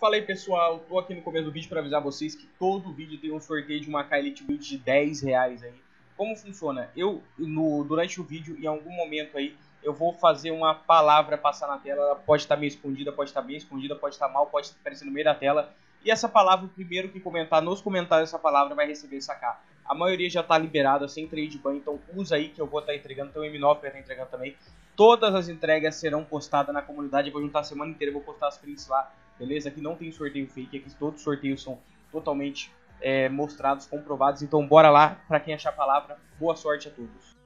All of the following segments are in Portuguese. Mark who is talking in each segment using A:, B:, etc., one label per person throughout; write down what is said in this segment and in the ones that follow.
A: Fala aí pessoal, tô aqui no começo do vídeo para avisar vocês que todo vídeo tem um sorteio de uma K Elite Build de 10 reais aí. Como funciona? Eu, no, durante o vídeo, em algum momento aí, eu vou fazer uma palavra passar na tela, ela pode estar meio escondida, pode estar bem escondida, pode estar mal, pode aparecer no meio da tela. E essa palavra, o primeiro que comentar nos comentários essa palavra vai receber essa K. A maioria já está liberada, sem trade ban, então usa aí que eu vou estar tá entregando, então o M9 vai estar tá entregando também. Todas as entregas serão postadas na comunidade, eu vou juntar a semana inteira, vou postar as prints lá beleza? Aqui não tem sorteio fake, aqui todos os sorteios são totalmente é, mostrados, comprovados. Então bora lá, para quem achar a palavra, boa sorte a todos.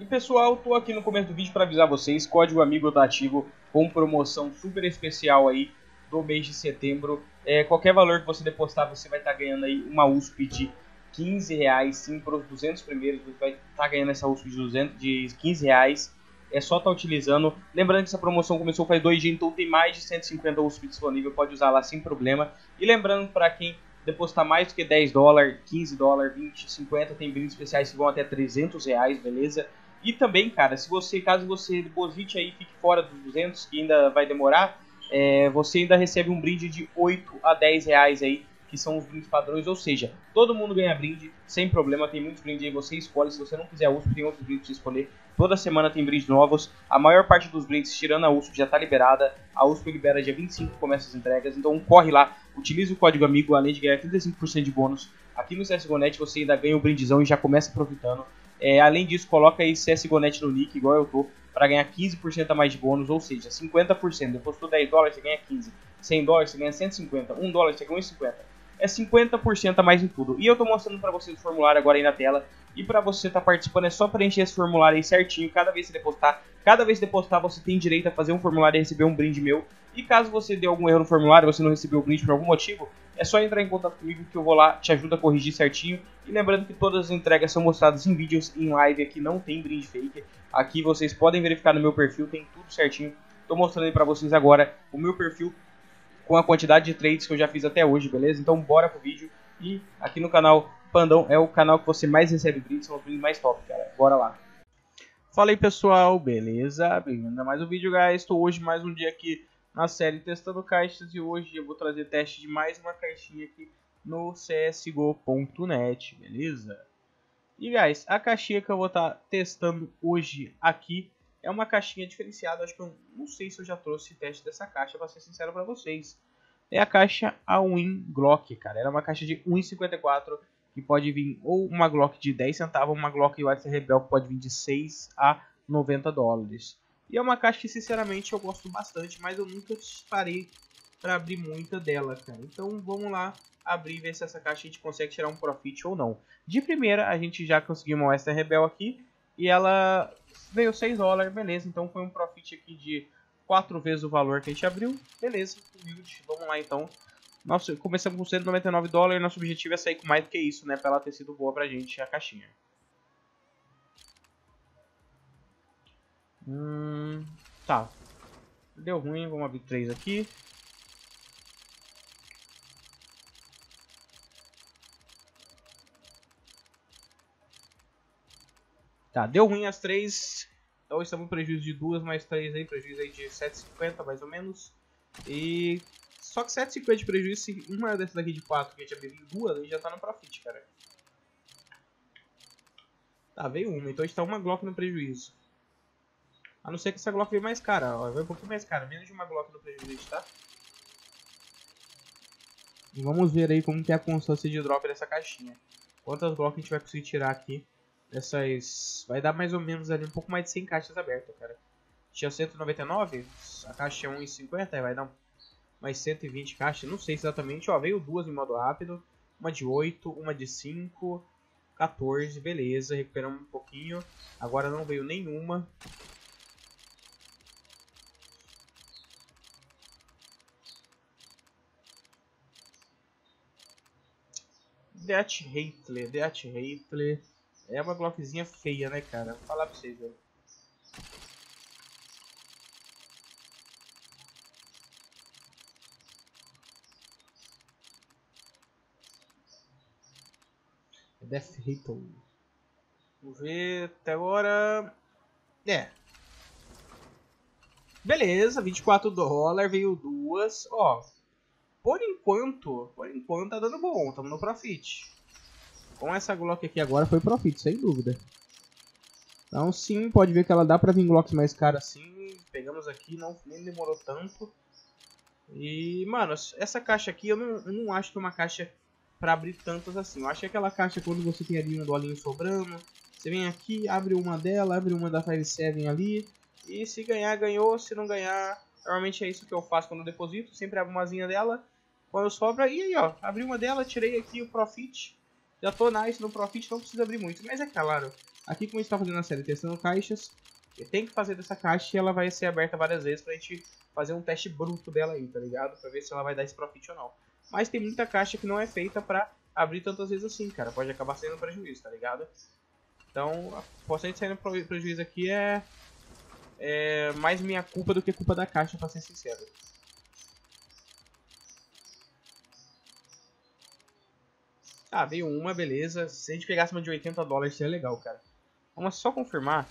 A: E pessoal, tô aqui no começo do vídeo para avisar vocês, código amigo tá ativo com promoção super especial aí do mês de setembro. É, qualquer valor que você depositar, você vai estar tá ganhando aí uma USP de 15 reais, sim, para os 200 primeiros, você vai estar tá ganhando essa USP de, 200, de 15 reais é só estar tá utilizando. Lembrando que essa promoção começou faz dois dias, então tem mais de 150 USP disponível, pode usar lá sem problema. E lembrando para quem depositar mais do que 10 dólares, 15 dólares, 20, 50, tem brindes especiais que vão até 300 reais, beleza? E também, cara, se você, caso você deposite aí fique fora dos 200, que ainda vai demorar, é, você ainda recebe um brinde de 8 a 10 reais aí que são os brindes padrões, ou seja, todo mundo ganha brinde, sem problema, tem muitos brindes aí, você escolhe, se você não quiser USP, tem outros brindes para escolher, toda semana tem brindes novos, a maior parte dos brindes, tirando a USP, já está liberada, a USP libera dia 25, começa as entregas, então corre lá, utilize o código amigo, além de ganhar 35% de bônus, aqui no CSGO.net você ainda ganha o um brindezão e já começa aproveitando, é, além disso, coloca aí CSGO.net no nick, igual eu tô, para ganhar 15% a mais de bônus, ou seja, 50%, depositou 10 dólares, você ganha 15, 100 dólares, você ganha 150, 1 dólar, você ganha 1,50, é 50% a mais em tudo. E eu tô mostrando para vocês o formulário agora aí na tela. E para você estar tá participando é só preencher esse formulário aí certinho. Cada vez que depositar, cada vez que depositar você tem direito a fazer um formulário e receber um brinde meu. E caso você dê algum erro no formulário, você não recebeu o brinde por algum motivo, é só entrar em contato comigo que eu vou lá, te ajudo a corrigir certinho. E lembrando que todas as entregas são mostradas em vídeos, em live, aqui não tem brinde fake. Aqui vocês podem verificar no meu perfil, tem tudo certinho. Tô mostrando aí pra vocês agora o meu perfil com a quantidade de trades que eu já fiz até hoje, beleza? Então bora pro vídeo. E aqui no canal Pandão é o canal que você mais recebe brindes, são os brindes mais top, cara. Bora lá. Fala aí pessoal, beleza? Bem-vindo a mais um vídeo, guys. Estou hoje mais um dia aqui na série testando caixas e hoje eu vou trazer teste de mais uma caixinha aqui no csgo.net, beleza? E guys, a caixinha que eu vou estar tá testando hoje aqui é uma caixinha diferenciada, acho que eu não sei se eu já trouxe teste dessa caixa, pra ser sincero pra vocês. É a caixa Awin Glock, cara. Era é uma caixa de 1,54 que pode vir ou uma Glock de 10 centavos, uma Glock White Rebel que pode vir de 6 a 90 dólares. E é uma caixa que sinceramente eu gosto bastante, mas eu nunca parei para abrir muita dela, cara. Então vamos lá abrir e ver se essa caixa a gente consegue tirar um profit ou não. De primeira a gente já conseguiu uma Western Rebel aqui e ela veio 6 dólares, beleza. Então foi um profit aqui de 4 vezes o valor que a gente abriu. Beleza, humilde. Vamos lá então. Nossa, começamos com 199 dólares. Nosso objetivo é sair com mais do que isso, né? Pra ela ter sido boa pra gente, a caixinha. Hum, tá. Deu ruim, vamos abrir 3 aqui. Tá, deu ruim as três. Então estamos em prejuízo de duas mais três aí, prejuízo aí de 7,50 mais ou menos. E. Só que 7,50 de prejuízo, se uma dessas daqui de 4 que a gente abriu duas, a já tá no profit, cara. Tá, veio uma, então a gente tá uma Glock no prejuízo. A não ser que essa Glock veio mais cara, ó. Veio um pouquinho mais cara, menos de uma Glock no prejuízo, tá? E vamos ver aí como que é a constância de drop dessa caixinha. Quantas Glock a gente vai conseguir tirar aqui essas. Vai dar mais ou menos ali um pouco mais de 100 caixas abertas, cara. Tinha 199, a caixa é 1,50, vai dar mais 120 caixas, não sei exatamente. Ó, veio duas em modo rápido, uma de 8, uma de 5, 14, beleza, recuperamos um pouquinho. Agora não veio nenhuma. Death Hatler, Death Hatler. É uma Glockzinha feia, né, cara? Vou falar pra vocês, velho. Death Ripple. Vamos ver até agora. É. Beleza, 24 dólares, veio duas. Ó, por enquanto, por enquanto tá dando bom, estamos no profit. Com essa Glock aqui agora foi profit, sem dúvida. Então sim, pode ver que ela dá pra vir Glocks mais caras assim. Pegamos aqui, não, nem demorou tanto. E, mano, essa caixa aqui eu não, eu não acho que é uma caixa pra abrir tantas assim. Eu acho que é aquela caixa quando você tem ali um dolinho sobrando. Você vem aqui, abre uma dela, abre uma da 57 ali. E se ganhar, ganhou. Se não ganhar, normalmente é isso que eu faço quando eu deposito. Sempre abro umazinha dela. Quando sobra, e aí ó, abri uma dela, tirei aqui o profit. Já tô nice no profit, não precisa abrir muito. Mas é claro, aqui como a gente tá fazendo a série testando caixas, tem que fazer dessa caixa e ela vai ser aberta várias vezes pra gente fazer um teste bruto dela aí, tá ligado? Pra ver se ela vai dar esse profit ou não. Mas tem muita caixa que não é feita pra abrir tantas vezes assim, cara. Pode acabar sendo prejuízo, tá ligado? Então, a possibilidade de sair no prejuízo aqui é, é mais minha culpa do que culpa da caixa, pra ser sincero. Ah, veio uma, beleza. Se a gente pegasse uma de 80 dólares, seria legal, cara. Vamos só confirmar.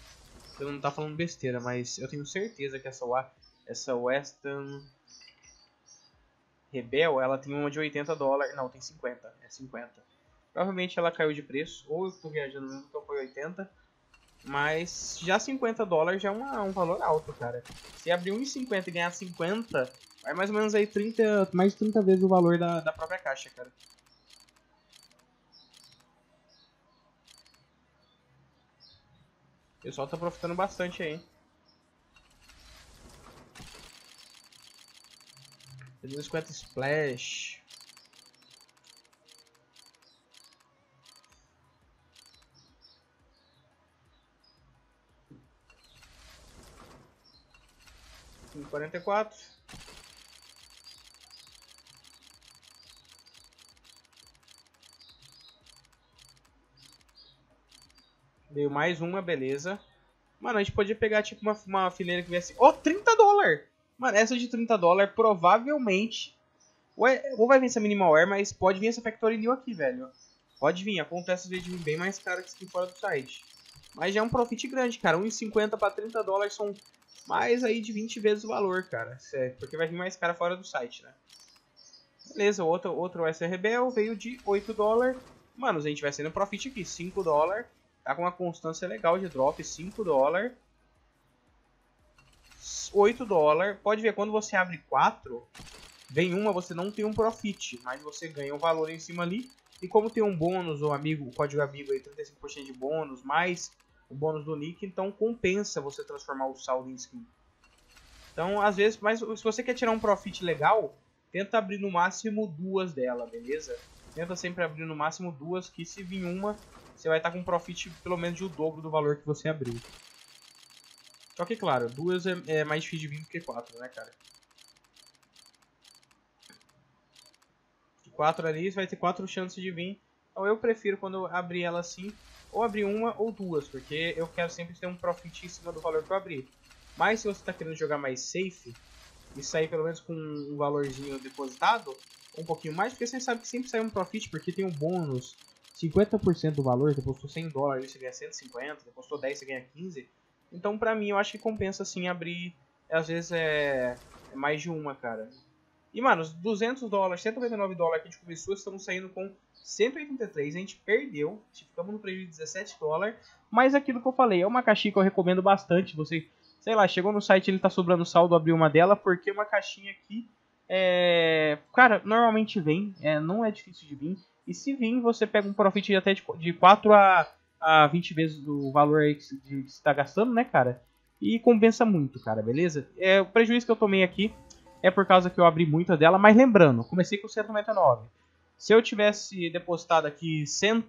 A: Eu não tá falando besteira, mas eu tenho certeza que essa, essa Western Rebel, ela tem uma de 80 dólares. Não, tem 50. É 50. Provavelmente ela caiu de preço. Ou eu tô viajando mesmo, então foi 80. Mas já 50 dólares já é uma, um valor alto, cara. Se abrir 1,50 e ganhar 50, vai mais ou menos aí 30, mais de 30 vezes o valor da, da própria caixa, cara. O pessoal tá profitando bastante aí. 350 splash. Quarenta e quatro. Veio mais uma, beleza. Mano, a gente podia pegar tipo uma, uma fileira que viesse. Oh, 30 dólares! Mano, essa de 30 dólares provavelmente. Ou vai vir essa Minimal Air, mas pode vir essa Factory New aqui, velho. Pode vir, acontece de vir bem mais caro que aqui fora do site. Mas já é um profit grande, cara. 1,50 para 30 dólares são mais aí de 20 vezes o valor, cara. Porque vai vir mais cara fora do site, né? Beleza, outro, outro SR Rebel veio de 8 dólares. Mano, a gente vai sendo profit aqui, 5 dólares. Tá com uma constância legal de drop, 5 dólares. 8 dólares. Pode ver, quando você abre 4, vem uma, você não tem um profit, mas você ganha um valor em cima ali. E como tem um bônus, o amigo, o código amigo aí, 35% de bônus, mais o bônus do nick, então compensa você transformar o saldo em skin. Então, às vezes, mas se você quer tirar um profit legal, tenta abrir no máximo duas dela, beleza? Tenta sempre abrir no máximo duas, que se vir uma, você vai estar com um profit pelo menos de o dobro do valor que você abriu. Só que, claro, duas é, é mais difícil de vir do que quatro, né, cara? De quatro ali, você vai ter quatro chances de vir. Então eu prefiro quando eu abrir ela assim, ou abrir uma ou duas, porque eu quero sempre ter um profit em cima do valor que eu abrir. Mas se você está querendo jogar mais safe, e sair pelo menos com um valorzinho depositado, um pouquinho mais, porque você sabe que sempre sai um profit, porque tem um bônus 50% do valor, você postou 100 dólares, você ganha 150, você postou 10, você ganha 15. Então, pra mim, eu acho que compensa, assim, abrir, às vezes, é, é mais de uma, cara. E, mano, os 200 dólares, 199 dólares que a gente começou, estamos saindo com 183. A gente perdeu, ficamos no prejuízo de 17 dólares. Mas aquilo que eu falei, é uma caixinha que eu recomendo bastante. Você, sei lá, chegou no site ele tá sobrando saldo, abriu uma dela, porque uma caixinha aqui, é... Cara, normalmente vem, é, não é difícil de vir. E se vir, você pega um profit até de, de 4 a, a 20 vezes do valor aí que você está gastando, né, cara? E compensa muito, cara, beleza? É, o prejuízo que eu tomei aqui é por causa que eu abri muita dela, mas lembrando, comecei com 199. Se eu tivesse depositado aqui 100